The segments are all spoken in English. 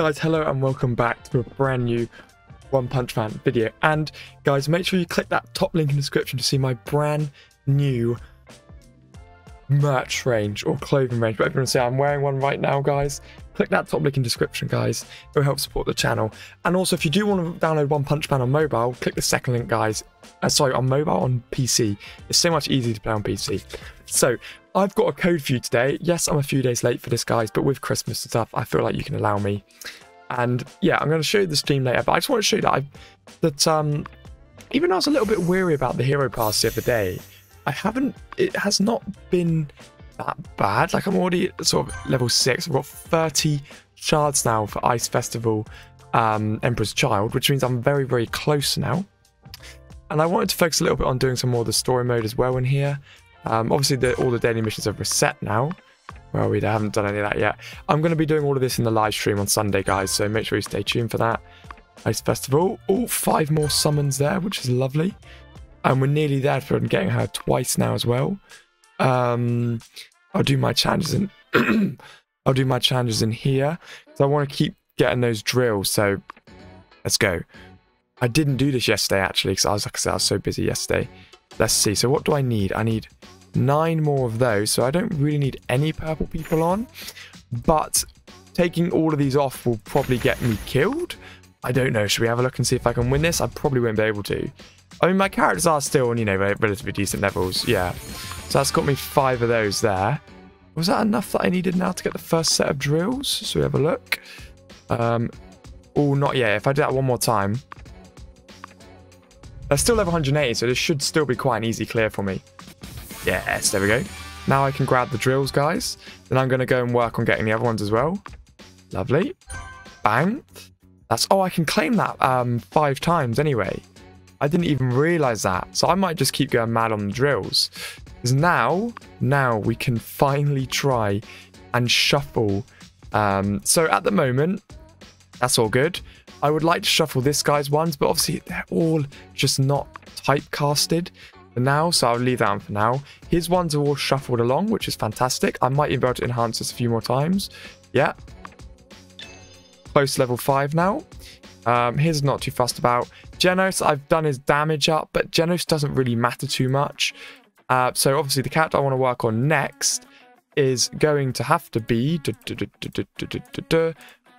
Guys, hello and welcome back to a brand new One Punch Man video. And guys, make sure you click that top link in the description to see my brand new merch range or clothing range, whatever you want to say. I'm wearing one right now, guys. Click that top link in description, guys. It will help support the channel. And also, if you do want to download One Punch Man on mobile, click the second link, guys. Uh, sorry, on mobile, on PC. It's so much easier to play on PC. So, I've got a code for you today. Yes, I'm a few days late for this, guys, but with Christmas and stuff, I feel like you can allow me. And yeah, I'm going to show you the stream later, but I just want to show you that I, that um, even though I was a little bit weary about the hero pass the other day, I haven't. It has not been that bad. Like I'm already sort of level six. I've got 30 shards now for Ice Festival, um, Emperor's Child, which means I'm very very close now. And I wanted to focus a little bit on doing some more of the story mode as well in here. Um, obviously, the, all the daily missions have reset now. Well, we haven't done any of that yet. I'm going to be doing all of this in the live stream on Sunday, guys, so make sure you stay tuned for that. Ice Festival. Oh, five more summons there, which is lovely. And we're nearly there for getting her twice now as well. Um, I'll do my challenges in... I'll do my challenges in here. because I want to keep getting those drills, so let's go. I didn't do this yesterday, actually, because I was, like I said, I was so busy yesterday. Let's see. So what do I need? I need nine more of those. So I don't really need any purple people on. But taking all of these off will probably get me killed. I don't know. Should we have a look and see if I can win this? I probably won't be able to. I mean, my characters are still on, you know, relatively decent levels. Yeah. So that's got me five of those there. Was that enough that I needed now to get the first set of drills? So we have a look. Um, oh, not yet. If I do that one more time. They're still level 180, so this should still be quite an easy clear for me. Yes, there we go. Now I can grab the drills, guys. Then I'm going to go and work on getting the other ones as well. Lovely. Bang. That's... Oh, I can claim that um, five times anyway. I didn't even realize that. So I might just keep going mad on the drills. Because now, now we can finally try and shuffle. Um, so at the moment, that's all good. I would like to shuffle this guy's ones, but obviously they're all just not typecasted for now, so I'll leave that on for now. His ones are all shuffled along, which is fantastic. I might even be able to enhance this a few more times. Yeah. Close level 5 now. Um, his not too fussed about. Genos, I've done his damage up, but Genos doesn't really matter too much. Uh, so obviously the character I want to work on next is going to have to be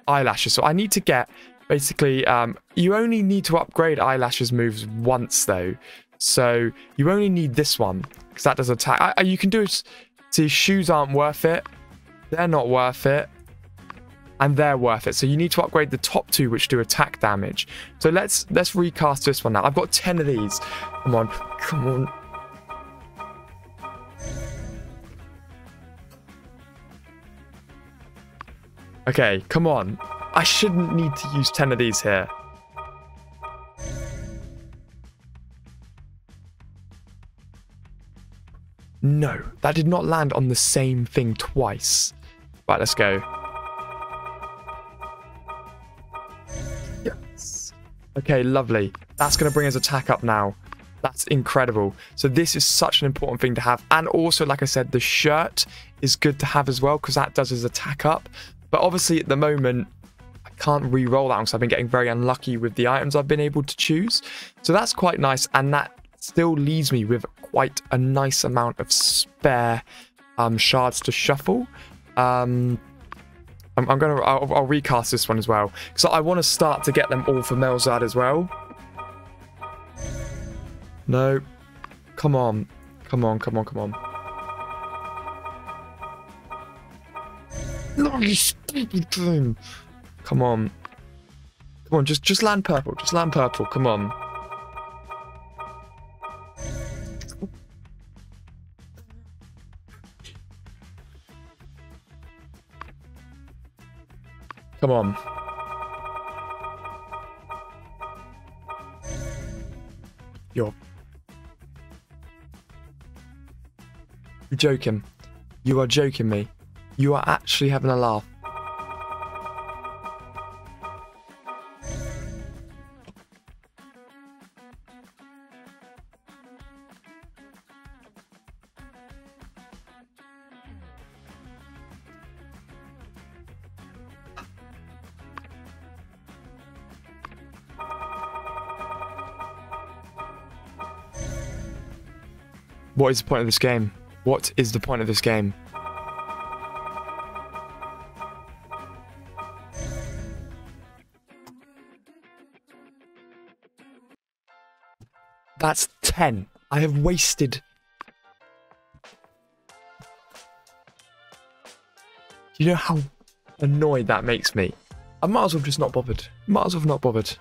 eyelashes. So I need to get basically um, you only need to upgrade eyelashes moves once though. So you only need this one because that does attack. I, you can do it. See, shoes aren't worth it. They're not worth it. And they're worth it. So you need to upgrade the top two, which do attack damage. So let's let's recast this one now. I've got 10 of these. Come on. Come on. Okay, come on. I shouldn't need to use 10 of these here. No, that did not land on the same thing twice. Right, let's go. Okay, lovely. That's going to bring his attack up now. That's incredible. So this is such an important thing to have. And also, like I said, the shirt is good to have as well because that does his attack up. But obviously, at the moment, I can't re-roll that because I've been getting very unlucky with the items I've been able to choose. So that's quite nice. And that still leaves me with quite a nice amount of spare um, shards to shuffle. Um, I'm, I'm, gonna I'll, I'll, recast this one as well because I want to start to get them all for Melzard as well. No, come on, come on, come on, come on. No, you stupid thing. Come on. Come on, just just land purple. Just land purple. Come on. Come on. You're... You're joking. You are joking me. You are actually having a laugh. What is the point of this game? What is the point of this game? That's 10. I have wasted... You know how annoyed that makes me? I might as well just not bothered. Might as well not bothered.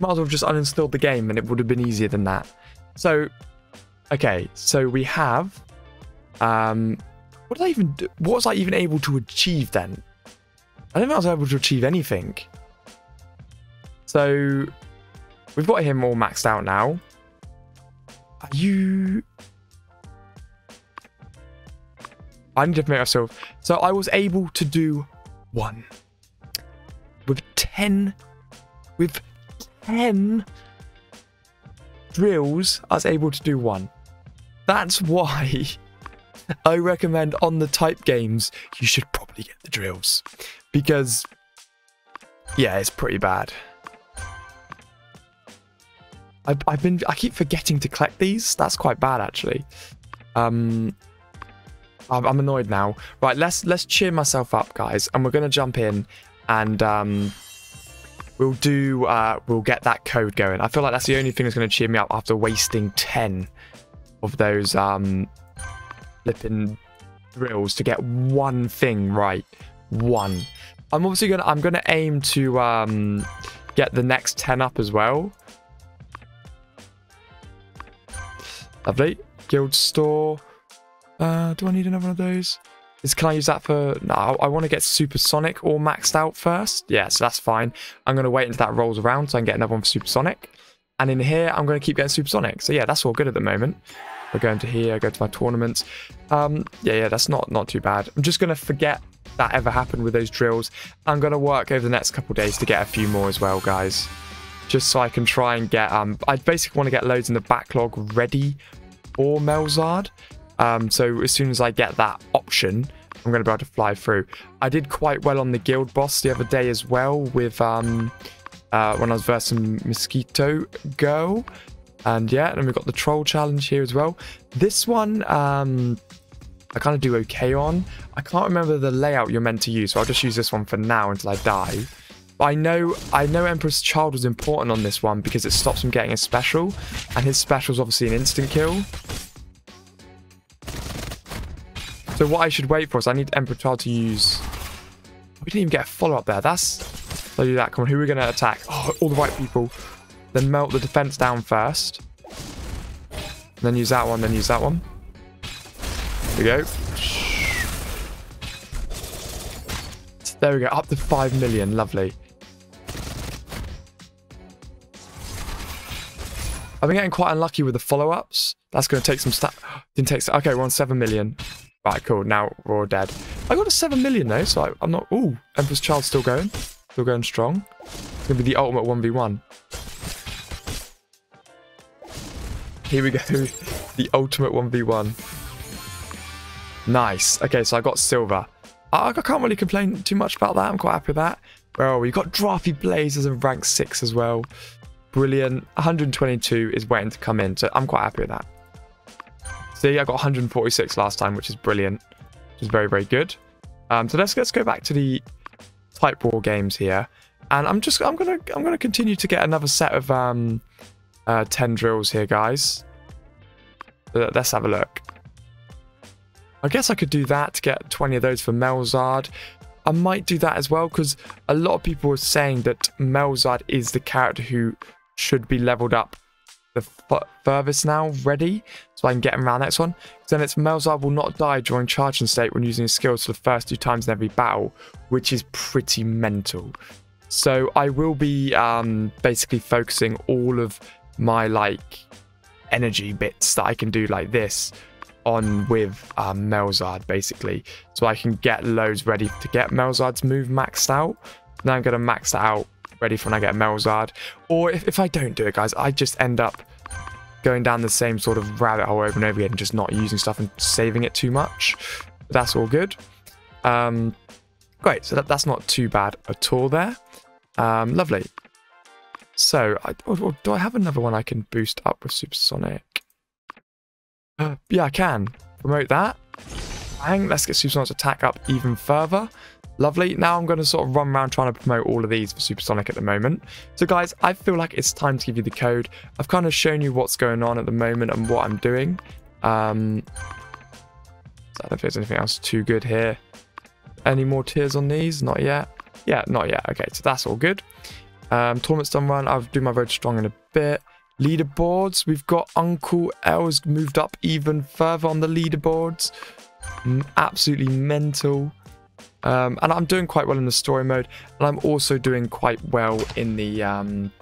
Might as well just uninstalled the game and it would have been easier than that. So, okay, so we have... Um, what did I even do? What was I even able to achieve then? I don't think I was able to achieve anything. So, we've got him all maxed out now. Are you... I need to make myself... So I was able to do one. With 10... With 10 drills, I was able to do one. That's why I recommend on the type games, you should probably get the drills. Because, yeah, it's pretty bad. I've, I've been I keep forgetting to collect these. That's quite bad actually. Um, I'm, annoyed now. Right, let's let's cheer myself up, guys, and we're gonna jump in and um, we'll do uh, we'll get that code going. I feel like that's the only thing that's gonna cheer me up after wasting ten of those um flipping drills to get one thing right. One. I'm obviously gonna I'm gonna aim to um get the next ten up as well. Lovely. Guild store. Uh, do I need another one of those? Is, can I use that for... No, I, want to get Supersonic all maxed out first. Yeah, so that's fine. I'm going to wait until that rolls around so I can get another one for Supersonic. And in here, I'm going to keep getting Supersonic. So yeah, that's all good at the moment. We're going to here, go to my tournaments. Um, yeah, yeah, that's not, not too bad. I'm just going to forget that ever happened with those drills. I'm going to work over the next couple days to get a few more as well, guys just so I can try and get, um, I basically want to get loads in the backlog ready for Melzard. Um, so as soon as I get that option, I'm going to be able to fly through. I did quite well on the guild boss the other day as well with, um, uh, when I was versing Mosquito Girl. And yeah, and we've got the troll challenge here as well. This one, um, I kind of do okay on. I can't remember the layout you're meant to use, so I'll just use this one for now until I die. I know I know Emperor's Child was important on this one because it stops him getting a special, and his special is obviously an instant kill. So what I should wait for is I need Emperor's Child to use... We didn't even get a follow-up there. That's... I'll do that. Come on, who are we going to attack? Oh, all the right people. Then melt the defense down first. Then use that one, then use that one. There we go. There we go, up to 5 million. Lovely. I've been getting quite unlucky with the follow-ups. That's going to take some stat. Didn't take. Okay, we're on 7 million. Right, cool. Now we're all dead. I got a 7 million though, so I, am not. Ooh, Emperor's Child still going. Still going strong. It's going to be the ultimate 1v1. Here we go. the ultimate 1v1. Nice. Okay, so I got silver. I, I can't really complain too much about that. I'm quite happy with that. Where are we? Got Drafty Blazers in rank 6 as well. Brilliant. 122 is waiting to come in, so I'm quite happy with that. See, I got 146 last time, which is brilliant. Which is very, very good. Um, so let's let's go back to the type war games here, and I'm just I'm gonna I'm gonna continue to get another set of um, uh, 10 drills here, guys. Let's have a look. I guess I could do that to get 20 of those for Melzard. I might do that as well because a lot of people are saying that Melzard is the character who should be leveled up the furthest now ready so I can get around next one. Then it's Melzard will not die during charging state when using his skills for the first two times in every battle, which is pretty mental. So I will be um, basically focusing all of my like energy bits that I can do like this on with um, Melzard basically. So I can get loads ready to get Melzard's move maxed out. Now I'm going to max that out ready for when I get a Melzard. Or if, if I don't do it, guys, I just end up going down the same sort of rabbit hole over and over again and just not using stuff and saving it too much. That's all good. Um, great, so that, that's not too bad at all there. Um, lovely. So, I, or, or do I have another one I can boost up with Supersonic? yeah, I can. Promote that. Bang. Let's get Supersonic's attack up even further. Lovely. Now I'm going to sort of run around trying to promote all of these for Supersonic at the moment. So guys, I feel like it's time to give you the code. I've kind of shown you what's going on at the moment and what I'm doing. Um, I don't know if there's anything else too good here. Any more tiers on these? Not yet. Yeah, not yet. Okay, so that's all good. Um, tournament's done run. I'll do my road strong in a bit. Leaderboards. We've got Uncle L's moved up even further on the leaderboards. Absolutely mental. Um, and I'm doing quite well in the story mode, and I'm also doing quite well in the um,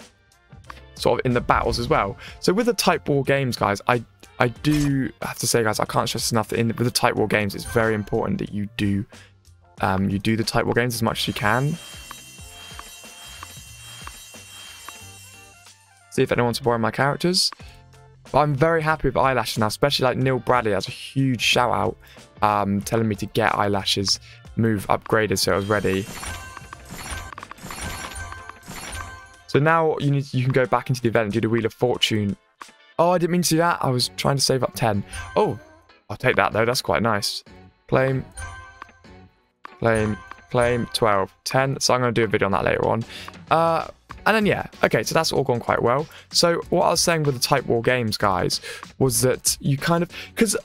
sort of in the battles as well. So with the type war games, guys, I I do have to say, guys, I can't stress enough that in with the type war games, it's very important that you do um, you do the type war games as much as you can. See if anyone wants to borrow my characters. But I'm very happy with eyelashes now, especially like Neil Bradley has a huge shout out um, telling me to get eyelashes move upgraded so it was ready. So now you need you can go back into the event and do the Wheel of Fortune. Oh, I didn't mean to do that. I was trying to save up 10. Oh, I'll take that though. That's quite nice. Claim, claim, claim, 12, 10. So I'm going to do a video on that later on. Uh, and then, yeah, okay, so that's all gone quite well. So what I was saying with the Type War games, guys, was that you kind of... Because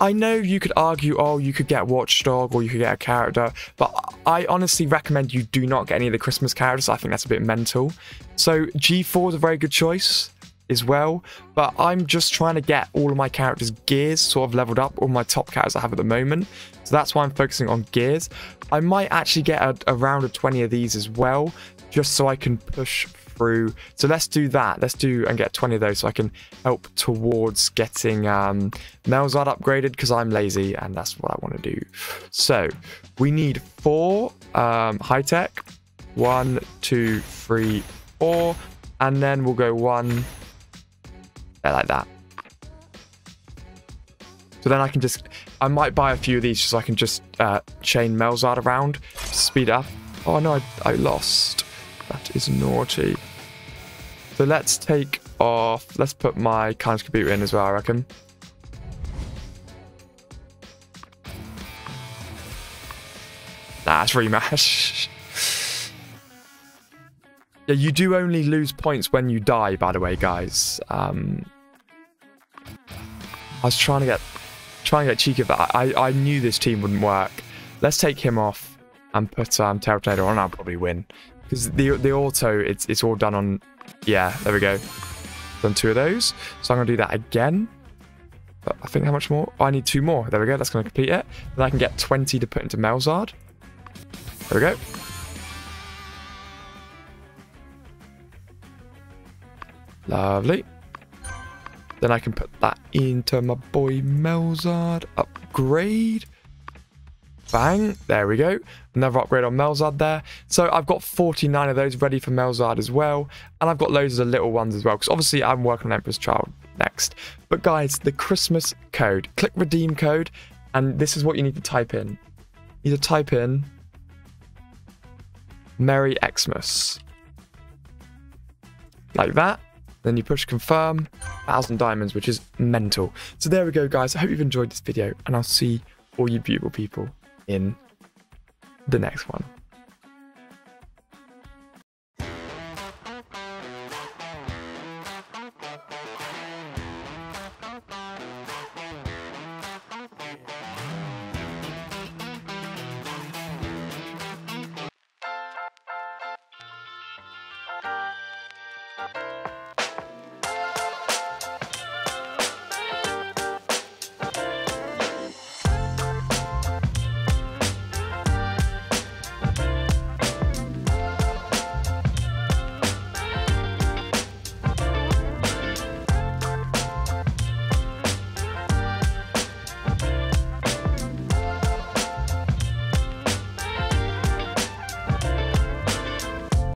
I know you could argue, oh, you could get Watchdog or you could get a character, but I honestly recommend you do not get any of the Christmas characters. I think that's a bit mental. So G4 is a very good choice as well, but I'm just trying to get all of my characters' gears sort of leveled up, all my top characters I have at the moment. So that's why I'm focusing on gears. I might actually get a, a round of 20 of these as well, just so I can push through. So let's do that. Let's do and get 20 of those so I can help towards getting um, Melzard upgraded because I'm lazy and that's what I want to do. So we need four um, high tech. One, two, three, four. And then we'll go one like that. So then I can just, I might buy a few of these so I can just uh, chain Melzard around, speed up. Oh no, I, I lost. That is naughty. So let's take off, let's put my Carnage Kabuto in as well, I reckon. Nah, it's rematch. yeah, you do only lose points when you die, by the way, guys. Um, I was trying to get trying to get cheeky, but I, I knew this team wouldn't work. Let's take him off and put um, Tornado on. I'll probably win because the the auto it's it's all done on yeah, there we go. Done two of those. So I'm going to do that again. I think how much more? Oh, I need two more. There we go. That's going to complete it. Then I can get 20 to put into Melzard. There we go. Lovely. Then I can put that into my boy Melzard. Upgrade. Bang. There we go. Another upgrade on Melzard there. So I've got 49 of those ready for Melzard as well. And I've got loads of the little ones as well. Because obviously I'm working on Emperor's Child next. But guys, the Christmas code. Click redeem code. And this is what you need to type in. You need to type in Merry Xmas. Like that. Then you push confirm, 1000 diamonds, which is mental. So there we go, guys. I hope you've enjoyed this video, and I'll see all you beautiful people in the next one.